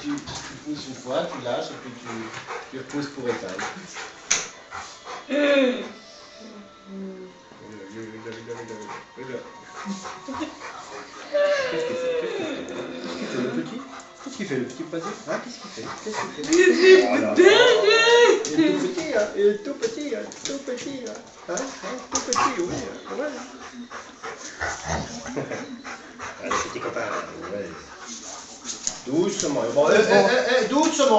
tu, tu pousses une fois, tu lâches et puis tu, tu repousses pour éteindre. Qu'est-ce que c'est Qu'est-ce qu'il fait le petit Qu'est-ce qu'il fait le petit poisson? Hein? Qu'est-ce qu'il fait? Qu'est-ce qu'il fait? Oh. Il est tout petit, hein Il est tout petit, hein Tout petit, hein Hein, hein? Tout petit, oui, hein. ouais. Allez, petit copain, ouais. 12 mal. Jag äh, äh, äh, äh 12 mal.